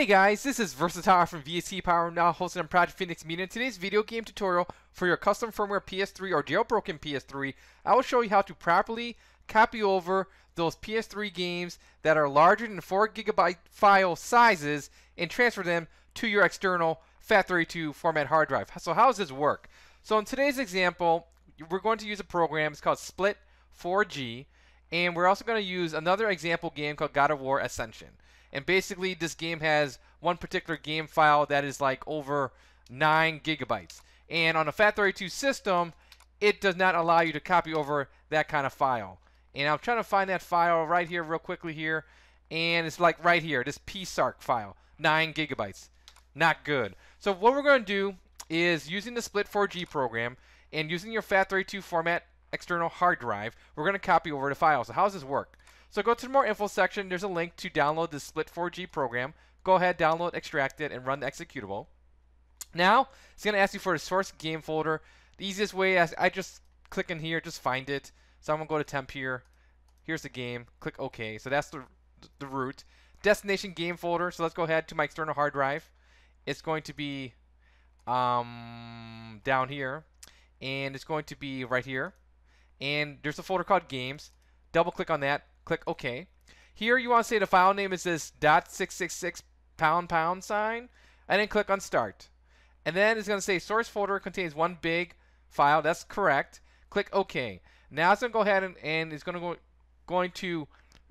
Hey guys, this is Versatile from VST Power, now hosting on Project Phoenix Media. In today's video game tutorial for your custom firmware PS3 or jailbroken PS3, I will show you how to properly copy over those PS3 games that are larger than 4 gigabyte file sizes and transfer them to your external FAT32 format hard drive. So how does this work? So in today's example, we're going to use a program, it's called Split4G, and we're also going to use another example game called God of War Ascension. And basically, this game has one particular game file that is like over 9 gigabytes. And on a FAT32 system, it does not allow you to copy over that kind of file. And I'm trying to find that file right here real quickly here. And it's like right here, this PSARC file, 9 gigabytes. Not good. So what we're going to do is using the Split4G program and using your FAT32 format external hard drive, we're going to copy over the file. So how does this work? So go to the more info section. There's a link to download the Split4G program. Go ahead, download, extract it, and run the executable. Now, it's going to ask you for the source game folder. The easiest way is I just click in here, just find it. So I'm going to go to temp here. Here's the game. Click OK. So that's the, the root. Destination game folder. So let's go ahead to my external hard drive. It's going to be um, down here. And it's going to be right here. And there's a folder called games. Double click on that click OK. Here you want to say the file name is this .666 pound pound sign, and then click on Start. And then it's going to say source folder contains one big file. That's correct. Click OK. Now it's going to go ahead and, and it's going to go going to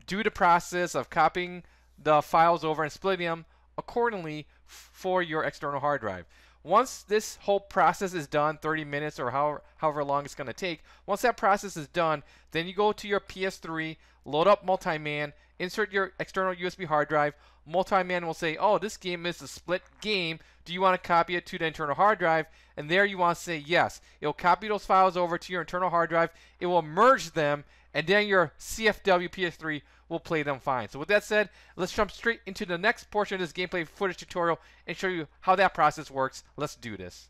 do the process of copying the files over and splitting them accordingly for your external hard drive. Once this whole process is done, 30 minutes or however, however long it's going to take, once that process is done, then you go to your PS3, load up Multiman, insert your external USB hard drive. Multiman will say, oh, this game is a split game. Do you want to copy it to the internal hard drive? And there you want to say yes. It will copy those files over to your internal hard drive. It will merge them, and then your CFW PS3 will play them fine. So with that said, let's jump straight into the next portion of this gameplay footage tutorial and show you how that process works. Let's do this.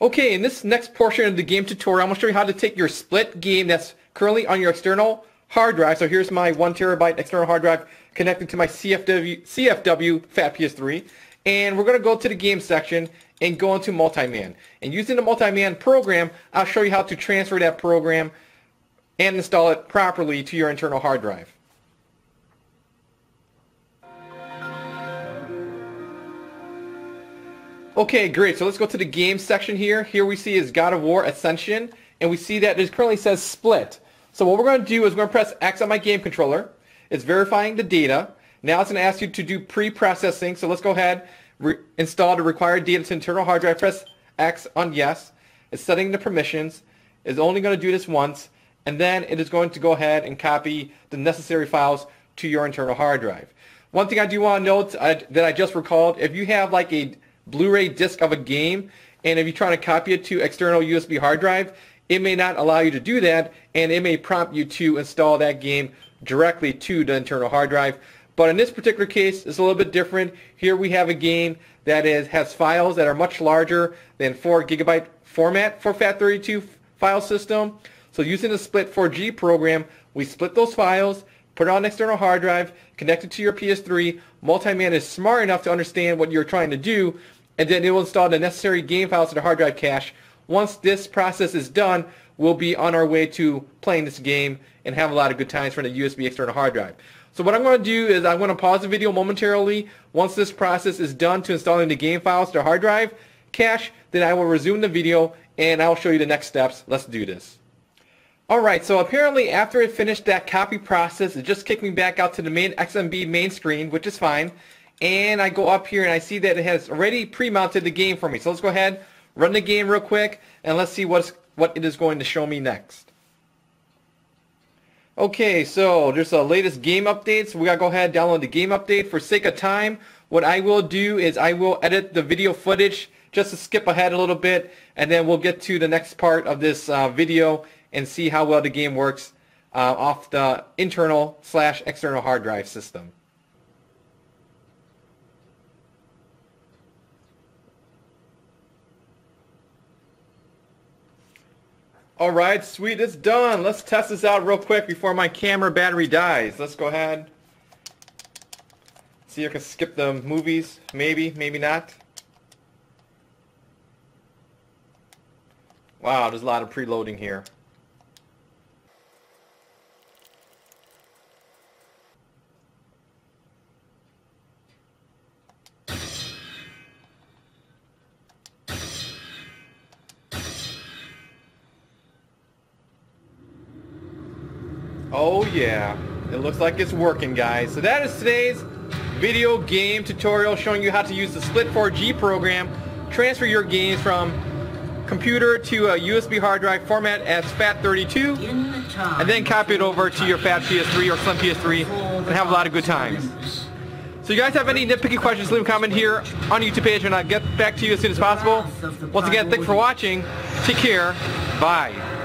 Okay, in this next portion of the game tutorial, I'm going to show you how to take your split game that's currently on your external hard drive. So here's my one terabyte external hard drive connected to my CFW, CFW Fat PS3. And we're going to go to the game section and go into Multiman. And using the Multiman program, I'll show you how to transfer that program and install it properly to your internal hard drive. Okay, great. So let's go to the game section here. Here we see is God of War Ascension, and we see that it currently says split. So what we're going to do is we're going to press X on my game controller. It's verifying the data. Now it's going to ask you to do pre-processing. So let's go ahead, install the required data to internal hard drive. Press X on yes. It's setting the permissions. It's only going to do this once. And then it is going to go ahead and copy the necessary files to your internal hard drive. One thing I do want to note that I just recalled, if you have like a Blu-ray disc of a game, and if you're trying to copy it to external USB hard drive, it may not allow you to do that, and it may prompt you to install that game directly to the internal hard drive. But in this particular case, it's a little bit different. Here we have a game that is has files that are much larger than 4 gigabyte format for FAT32 file system. So using the Split4G program, we split those files, put it on an external hard drive, connect it to your PS3. Multiman is smart enough to understand what you're trying to do, and then it will install the necessary game files to the hard drive cache. Once this process is done, we'll be on our way to playing this game and have a lot of good times from the USB external hard drive. So what I'm going to do is I'm going to pause the video momentarily. Once this process is done to installing the game files to the hard drive cache, then I will resume the video and I'll show you the next steps. Let's do this. Alright, so apparently after it finished that copy process, it just kicked me back out to the main XMB main screen, which is fine and I go up here and I see that it has already pre-mounted the game for me. So let's go ahead, run the game real quick, and let's see what's, what it is going to show me next. Okay, so there's the latest game updates. We gotta go ahead and download the game update. For sake of time, what I will do is I will edit the video footage just to skip ahead a little bit, and then we'll get to the next part of this uh, video and see how well the game works uh, off the internal slash external hard drive system. All right, sweet, it's done. Let's test this out real quick before my camera battery dies. Let's go ahead. See if I can skip the movies. Maybe, maybe not. Wow, there's a lot of preloading here. Oh yeah, it looks like it's working guys. So that is today's video game tutorial showing you how to use the Split4G program, transfer your games from computer to a USB hard drive format as FAT32 and then copy it over to your Fat PS3 or Slim PS3 and have a lot of good times. So you guys have any nitpicky questions, leave a comment here on YouTube page and I'll get back to you as soon as possible. Once again, thanks for watching. Take care. Bye.